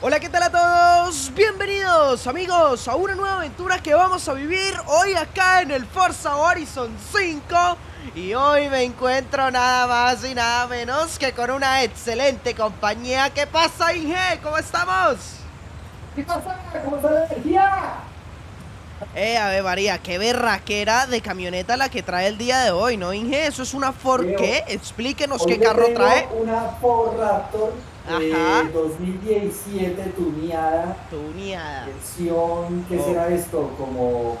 Hola, ¿qué tal a todos? Bienvenidos amigos a una nueva aventura que vamos a vivir hoy acá en el Forza Horizon 5 Y hoy me encuentro nada más y nada menos que con una excelente compañía ¿Qué pasa Inge? ¿Cómo estamos? ¿Qué pasa? ¿Cómo está la energía? Eh, a ver María, qué berraquera de camioneta la que trae el día de hoy, ¿no Inge? ¿Eso es una Ford qué? Explíquenos qué carro tengo trae Una Ford Raptor Ajá. eh, 2017 tuneada, Tuneada versión, ¿qué Oh. será esto? Como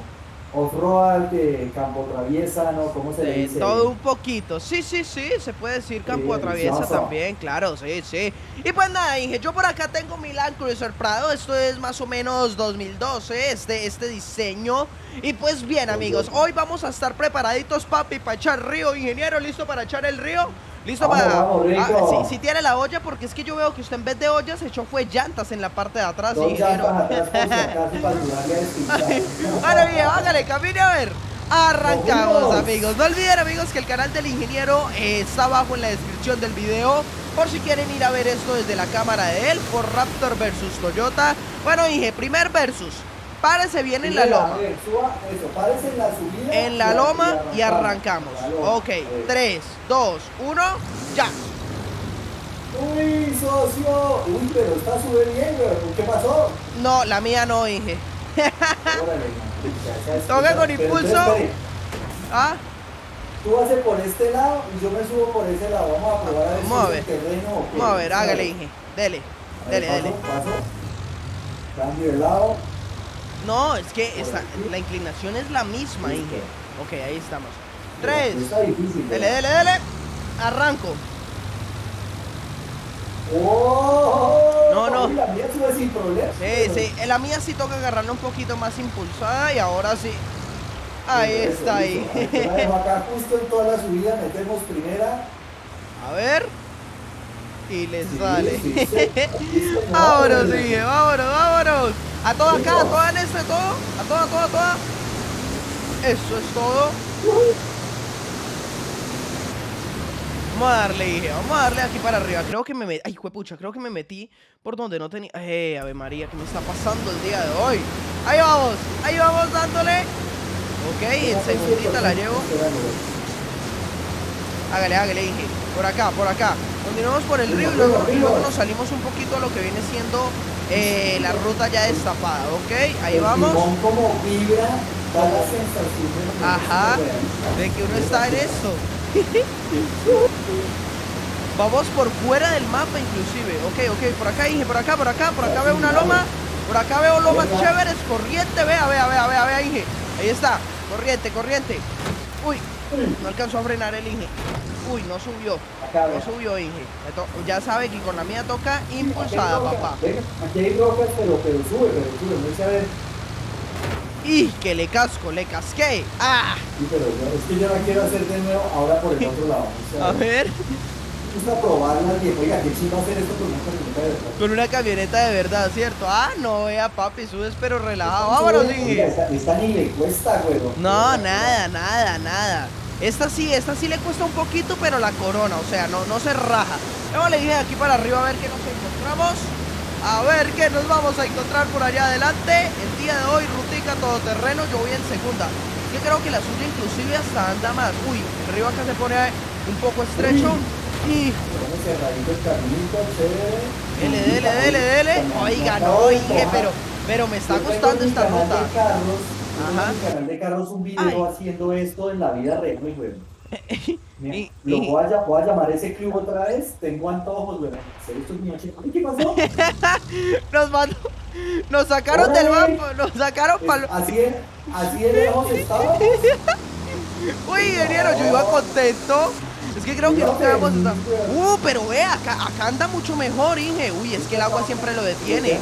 off-road, campo traviesa, ¿no? ¿Cómo se le dice? todo un poquito. Sí, sí, sí, se puede decir campo Sí, delicioso. también, claro, sí, sí. Y pues nada, Inge, yo por acá tengo mi Land Cruiser Prado, esto es más o menos 2012, este, este diseño. Y pues bien, amigos, hoy vamos a estar preparaditos, papi, para echar río. Ingeniero, ¿listo para echar el río? ¿Listo Vamos, para...? vamos. Ah, sí tiene la olla, porque es que yo veo que usted en vez de ollas echó fue llantas en la parte de atrás, Dos ingeniero. llantas atrás por si acaso para ayudarle a despintar. Bueno, bien, hágale, camine a ver. Arrancamos, amigos. No olviden, amigos, que el canal del ingeniero eh, está abajo en la descripción del video. Por si quieren ir a ver esto desde la cámara de él, por Raptor versus Toyota. Bueno, Inge, primer versus. Párese bien en la loma. a ver, párese en la loma y arrancamos. Ok, a ver. 3, 2, 1, ya. Uy, socio. Uy, pero esta sube bien, güey. ¿Qué pasó? No, la mía no, ya, Toca con impulso. Ah, Tú vas por este lado y yo me subo por ese lado. Vamos a probar a ver Vamos a si ver. es el terreno vamos a ver, hágale, Inge. Dele, A ver, dele, dele. Paso. Cambio de lado. No, es que esta- la inclinación es la misma. Inge. Ok, ahí estamos. Tres. Difícil. Dele, dele, dele. Arranco. ¡Oh! No, no. Uy, La mía sube sin problema. Sí, sí. En la mía sí toca agarrarla un poquito más impulsada y ahora sí. Ahí está, ahí. acá justo en toda la subida. Metemos primera. A ver. Y le sale. vámonos, Inge, vámonos, vámonos. A toda acá, a Listo. toda en este, todo. A toda, a toda, a toda. Eso es todo. Vamos a darle, Inge, vamos a darle aquí para arriba. Creo que me metí. Ay, juepucha, creo que me metí por donde no tenía. Eh, Ave María, ¿qué me está pasando el día de hoy? Ahí vamos, ahí vamos dándole. Ok, en segundita la llevo. Hágale, hágale, Inge. Por acá, por acá. Continuamos por el río y luego, y luego nos salimos un poquito a lo que viene siendo eh, la ruta ya destapada, ¿ok? Ahí vamos. como vibra, da la sensación Ajá. De que uno está en esto. Vamos por fuera del mapa inclusive. Ok, ok, por acá, Inge, por acá, por acá, por acá veo una loma. Por acá veo lomas chéveres, corriente, vea, vea, vea, vea, vea, Inge. Ahí está, corriente, corriente. Uy, no alcanzó a frenar el Inge. Uy, no subió. No subió, Inge. Ya sabe que con la mía toca impulsada, papá. Aquí hay rocas, pero, pero sube, pero sube. No sé a ver. Y que le casco, le casqué. Ah, Sí, pero es que yo la quiero hacer de nuevo ahora por el otro lado. O sea, a ver. Gusta probarla y oiga, qué chido hacer esto con una camioneta de verdad. Con una camioneta de verdad, ¿cierto? Ah, no, vea, papi, subes pero relajado. Vámonos, Inge. Esta, esta ni le cuesta, güey. No, nada, nada, nada. Esta sí, esta sí le cuesta un poquito, pero la corona, o sea, no, no se raja. Luego le dije aquí para arriba a ver qué nos encontramos. A ver qué nos vamos a encontrar por allá adelante. El día de hoy, rutica todoterreno, yo voy en segunda. Yo creo que la suya inclusive hasta anda más. Uy, río acá se pone un poco estrecho. Y dele, dele, dele, dele. Oiga, no, Inge, pero, pero me está mi esta ruta. Ajá. en mi canal de carros un video Ay. haciendo esto en la vida real, muy bueno. Mira, Y- lo y- voy a, voy a llamar a ese club otra vez. Tengo antojos, güey. Esto es mi ¿Qué pasó? Nos mandó, nos sacaron del mapa, nos sacaron para Es- Así de, así de lejos estaba. Uy, ingeniero, yo iba contento. Es que creo que no quedamos. feliz, Uh, pero ve, acá, acá anda mucho mejor, Inge. Uy, es que el agua siempre lo detiene.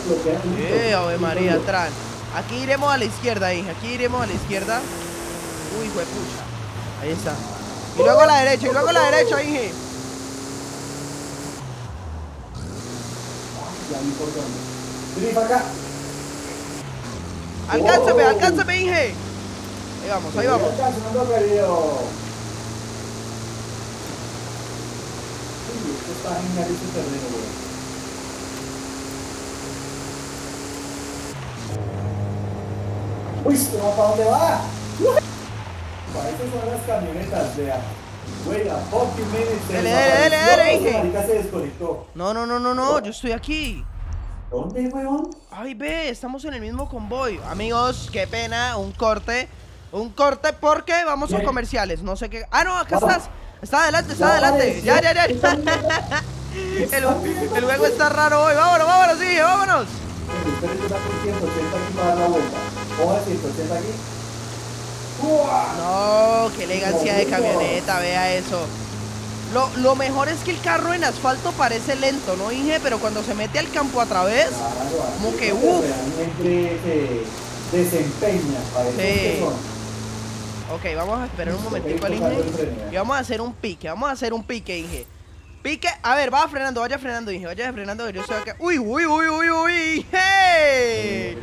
Eh, Ave María, Tran. Aquí iremos a la izquierda, Inge. Aquí iremos a la izquierda. Uy, fue pucha. Ahí está. Y luego a la derecha, y luego a la derecha, Inge. Ya. Alcánzame, alcánzame, Inge. Ahí vamos, ahí vamos. Uy, ¿pero para dónde va? Para eso son las camionetas, vea. Wait a se Dele, dele, dele, dele, se desconectó. No, no, no, no, no, yo estoy aquí. ¿Dónde, weón? Ay, ve, estamos en el mismo convoy. Amigos, qué pena, un corte. Un corte porque vamos a comerciales. No sé qué. Ah, no, acá estás. Está adelante, está adelante. apareció. Ya, ya, ya. El, el juego está raro hoy. Vámonos, vámonos, sí, vámonos. Ustedes están por 180 aquí para dar la vuelta. Coja 180 aquí. ¡Uah! No, qué elegancia de camioneta, vea eso. Lo, lo mejor es que el carro en asfalto parece lento, ¿no, Inge? Pero cuando se mete al campo a través, Claro, Como que, es donde uf. Realmente se desempeña Sí. Ok, vamos a esperar un momentico al Inge. Y vamos a hacer un pique, vamos a hacer un pique, Inge. Pique, a ver, vaya frenando, vaya frenando, Inge, vaya frenando, yo estoy acá. Uy, uy, uy, uy, uy, ¡hey!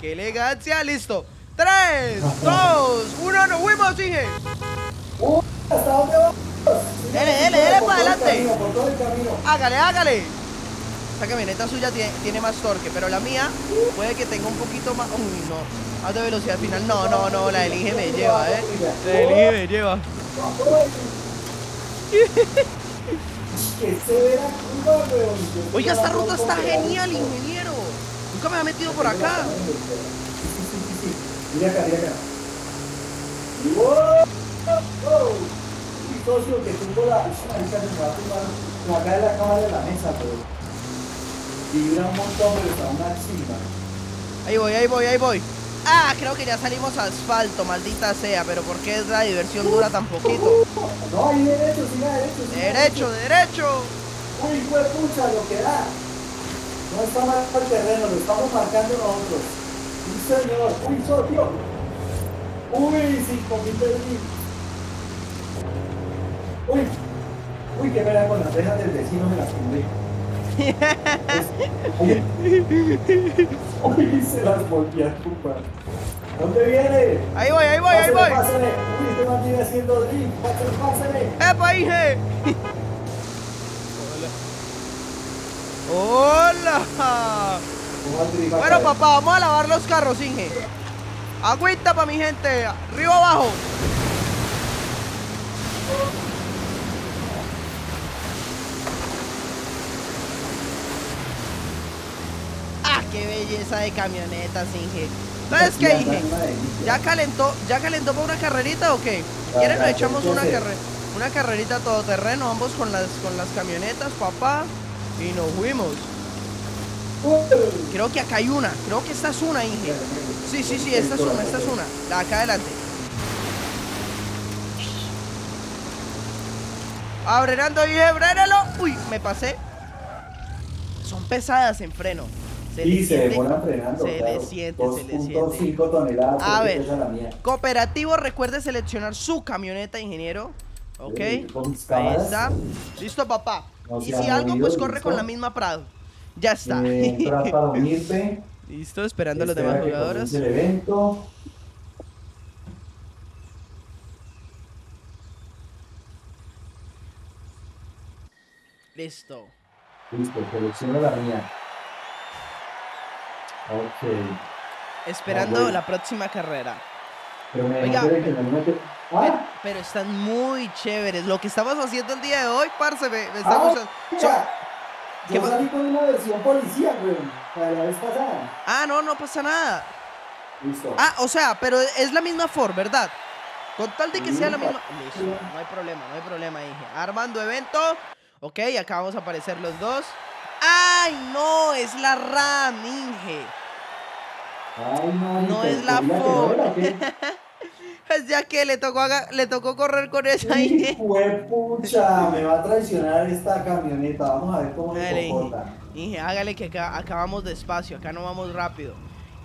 ¡Qué elegancia! ¡Listo! ¡Tres, dos, uno, nos fuimos, Inge! ¡Uh! ¿Hasta dónde vamos? Dele, dele, dele para adelante. ¡Hágale, hágale! Esta camioneta suya tiene, tiene más torque, pero la mía puede que tenga un poquito más. Uy, no. De velocidad final. No, no, no, la del Inge me lleva, eh. La del Inge me lleva. Que se verá curva, weón. Oiga, esta ruta está genial, ingeniero. Nunca me ha metido por acá. Sí, sí, sí, sí, sí. Mira acá, mira acá. ¡Wow! ¡Wow! Mi socio que tuvo la... Marica, se va a tumbar. Se me va a caer la cámara de la mesa, pero... Vibra un montón, pero está una chimba. Ahí voy, ahí voy, ahí voy. Ah, creo que ya salimos a asfalto, maldita sea. Pero ¿por qué la diversión dura tan poquito? No, ahí derecho, siga derecho. siga Derecho, derecho. Uy, fue pucha lo que da. No está mal el terreno, lo estamos marcando nosotros. Sí, señor. Uy, socio. Uy, 5 mil mil. Uy. Uy, qué pena con las rejas del vecino me las cumplí. Uy, Uy, se las volví a chupar. ¿Dónde viene? Ahí voy, ahí voy, ahí Pásele, voy. pásele. Uy, este man viene haciendo drift. Pásele, pásele. ¡Epa, Inge! Hola. ¿Cómo va el drift acá? Bueno, papá, vamos a lavar los carros, Inge. Agüita para mi gente. Arriba, abajo. Qué belleza de camionetas, Inge. ¿Sabes qué, Inge? ¿Ya calentó, ¿Ya calentó para una carrerita o qué? ¿Quieren nos echamos una, sé. carre- una carrerita todoterreno, ambos con las, con las camionetas, papá? Y nos fuimos. Creo que acá hay una. Creo que esta es una, Inge. Sí, sí, sí, esta es una, esta es una. La acá adelante. Abrenando, Inge, frénelo. Uy, me pasé. Son pesadas en freno. Se Y se demoran frenando. se le siente, se le siente. 2.5 toneladas. A ver. pesa la mía. Cooperativo, recuerde seleccionar su camioneta, ingeniero. Ok. Sí, Ahí está. Listo, papá. No y si algo, movido, pues corre listo. con la misma Prado. Ya está. Eh, entra para unirte. Listo, esperando a los demás jugadores. comience el evento. Listo. Listo, selecciono la mía. Ok. Esperando la próxima carrera. Pero me Oiga, dejó que me ¡Ah! Pero están muy chéveres. Lo que estamos haciendo el día de hoy, parce, me, me está ¡Ah! gustando. Son- mira, ¿Qué Yo pa- salí con una versión policía. La de la vez pasada. Ah, no, no pasa nada. Listo. Ah, o sea, pero es la misma Ford, ¿verdad? Con tal de que sea la misma. Listo, no hay problema, no hay problema, dije. Armando evento. Ok, acá vamos a aparecer los dos. ¡Ay, no! Es la RAM, Inge. Ay, no, no es la Ford. Es ya que le tocó, haga- le tocó correr con esa, Inge. pucha, me va a traicionar esta camioneta. Vamos a ver cómo se Inge. comporta. Inge, hágale que acá, acá vamos despacio, acá no vamos rápido.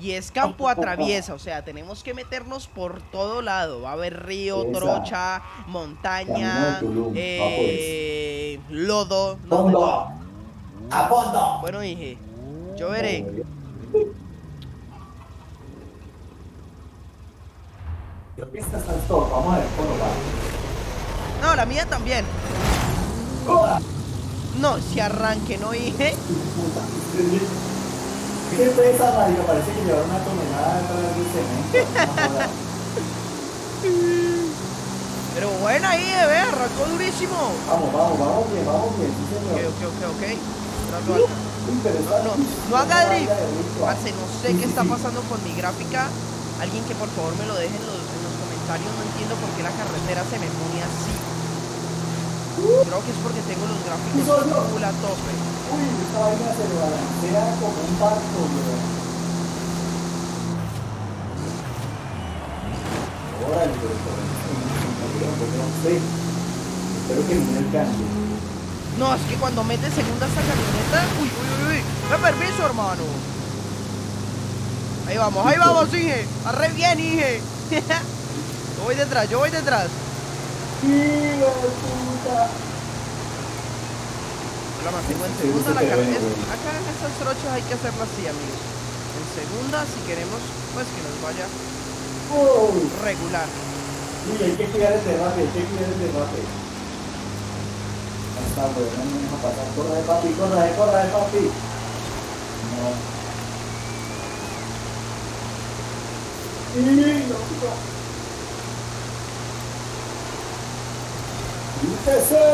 Y es campo atraviesa, o sea, tenemos que meternos por todo lado. Va a haber río, Esa. trocha, montaña, Tulum, eh, lodo. no. ¡A fondo! Bueno, Inge, yo veré. Creo que esta está en stop. Vamos a ver cómo va. No, la mía también. No, si arranque, ¿no? Puta, qué pesa, marica? Parece que lleva una tonelada de cemento. Pero buena ahí, eh, ve, arrancó durísimo. Vamos, vamos, vamos bien, vamos bien, sí Ok, señor. ok, ok, ok. Trato alto. Uy, pero está- No, no haga drift. Parce, no sé qué está pasando con mi gráfica. Alguien que por favor me lo deje en los, en los comentarios. No entiendo por qué la carretera se me pone así. Creo que es porque tengo los gráficos full a tope. Uy, esta vaina se balancea como un barco. Órale, por no sé. Espero que no me alcance. No, es que cuando mete segunda esta camioneta. Uy, uy, uy, uy. Me permiso, hermano. Ahí vamos, ahí vamos, Inge. Arre bien, Inge. yo voy detrás, yo voy detrás. Yo la mantengo en segunda. se La te car- ve, es- acá en estas trochas hay que hacerlo así, amigos. En segunda, si queremos, pues que nos vaya regular. Uy, hay que cuidar el derrape, hay que cuidar el derrape. Ahí está, weón, no me deja pasar. Corra de papi, corra de, corra de papi. No. ¡Y no! ¡Dígese!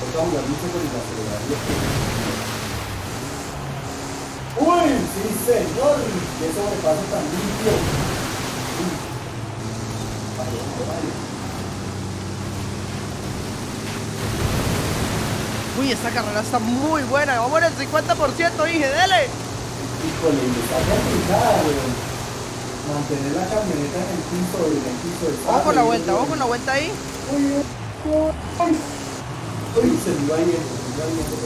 Cortamos la lucha con el acelerador. ¡Uy! ¡Sí, señor! ¡Qué sobrepaso tan limpio! Uy. Vale. Uy, esta carrera está muy buena. Vamos en el 50%, Inge, dele. Híjole, está complicada, weón. Mantener la camioneta en el piso, en el piso del Vamos con la vuelta, vamos con la vuelta ahí. Uy, uy, uy. Se me iba yendo, se me iba yendo.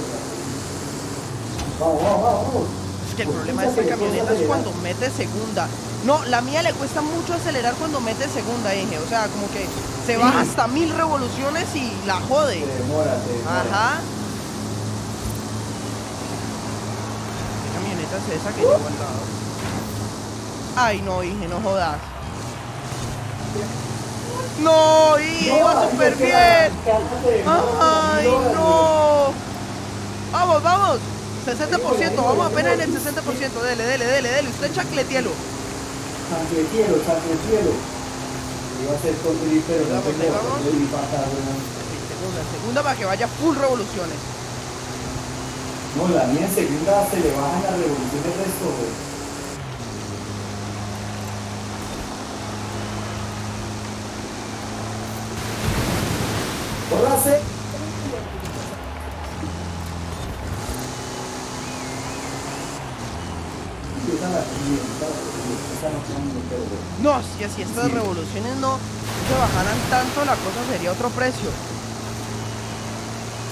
Vamos, vamos, vamos, que el problema de esta camioneta es cuando mete segunda. No, la mía le cuesta mucho acelerar cuando mete segunda, Inge. O sea, como que se Sí. hasta mil revoluciones y la jode. Ajá. ¿Qué camioneta es esa que llevo al lado? Ay, no, Inge, no jodas. No, iba súper bien. Ay, no. Vamos, vamos. 60%, vamos apenas en el 60%. Dele, dele, dele, dele. Usted chacletielo. Chancletielo, chancletielo. Iba a ser con drift, pero weón. Sí, Segunda, para que vaya full revoluciones. No, la mía en segunda se le bajan las revoluciones del resto, güey. No, si así estas Sí. revoluciones no se bajaran tanto, la cosa sería otro precio.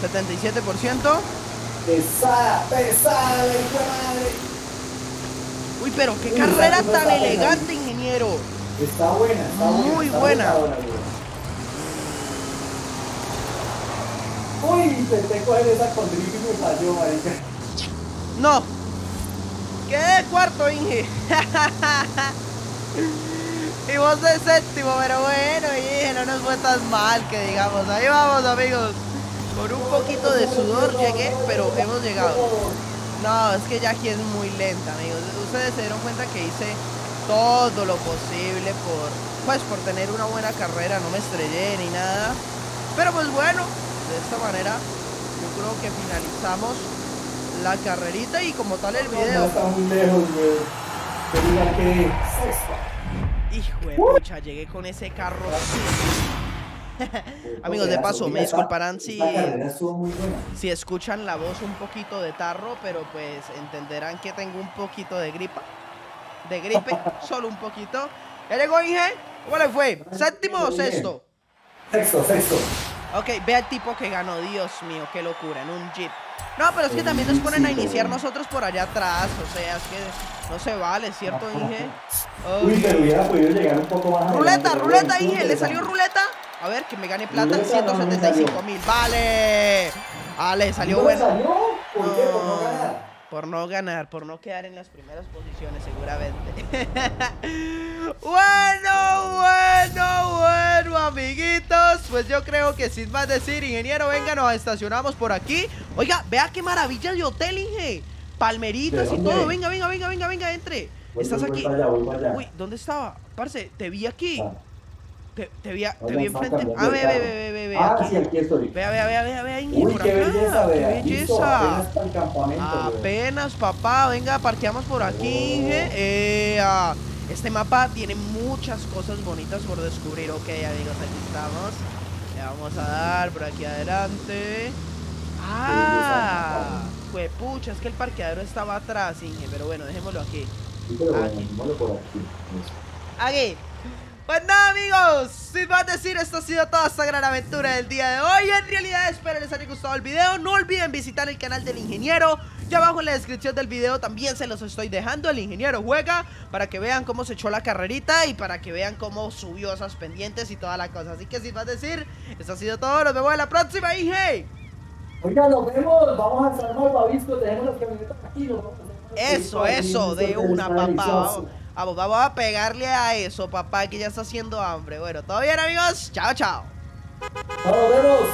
77%. Pesada, pesada, madre. Uy, pero qué Uy, carrera tan está buena. elegante, ingeniero. Está buena, está buena. Muy está buena. Uy, intenté coger esa con y me falló, marica. No. Quedé cuarto, Inge. y vos de séptimo, pero bueno, Inge, no nos fue tan mal que digamos. Ahí vamos, amigos. Con un poquito de sudor llegué, pero hemos llegado. No, es que Jackie es muy lenta, amigos. Ustedes se dieron cuenta que hice todo lo posible por, pues, por tener una buena carrera. No me estrellé ni nada. Pero pues bueno, de esta manera yo creo que finalizamos la carrerita y como tal el No, video. está muy lejos, güey. Que. Hijo de pucha, llegué con ese carro. Amigos, de paso, me disculparán si-. Si escuchan la voz un poquito de tarro, pero pues entenderán que tengo un poquito de gripa. De gripe, solo un poquito. ¿Ya llegó Inge? ¿Cómo le fue? ¿Séptimo o sexto? Sexto, sexto. Ok, ve al tipo que ganó, Dios mío, qué locura, en un jeep. No, pero es que también nos ponen a iniciar nosotros por allá atrás, o sea, es que no se vale, ¿cierto, Inge? Uy, pero hubiera podido llegar un poco más Ruleta, ruleta, Inge, ¿le salió ruleta? A ver, que me gane plata, Ruleta no me 175 mil. Vale. Vale, salió ¿No le bueno. salió? ¿Por qué? Por No. ganar. Por no ganar, por no quedar en las primeras posiciones seguramente. bueno, bueno, bueno, amiguitos. Pues yo creo que sin más decir, ingeniero, venga, nos estacionamos por aquí. Oiga, vea qué maravilla de hotel, Inge. Palmeritas y todo. Venga, venga, venga, venga, venga, entre. Estás aquí. Uy, ¿dónde estaba? Parce, te vi aquí. Ah. Te, te, vi, te vi enfrente. Ah, ve, ve, ve, ve, ve. Ah, aquí. sí, aquí estoy. Vea, vea, vea, vea, vea, Inge, Uy, qué belleza, vea. Qué belleza. apenas para el campamento. Apenas, papá. Venga, parqueamos por aquí, oh. Inge. Eh, ah, este mapa tiene muchas cosas bonitas por descubrir. Ok, amigos, aquí estamos. Le vamos a dar por aquí adelante. Ah, pues pucha, es que el parqueadero estaba atrás, Inge. Pero bueno, dejémoslo aquí. Sí, pero bueno, dejémoslo por aquí. Aquí. Pues nada amigos, sin más decir, esto ha sido toda esta gran aventura del día de hoy. En realidad espero les haya gustado el video. No olviden visitar el canal del ingeniero. Ya abajo en la descripción del video también se los estoy dejando. El ingeniero juega para que vean cómo se echó la carrerita Y para que vean cómo subió esas pendientes y toda la cosa. Así que sin más decir, esto ha sido todo. Nos vemos en la próxima, Inge Oiga, nos vemos, vamos a San Malvavisco Tenemos las camionetas aquí. Eso, eso, de una papá Vamos, vamos a pegarle a eso, papá, que ya está haciendo hambre. Bueno, todo bien, amigos. Chao, chao. Vemos.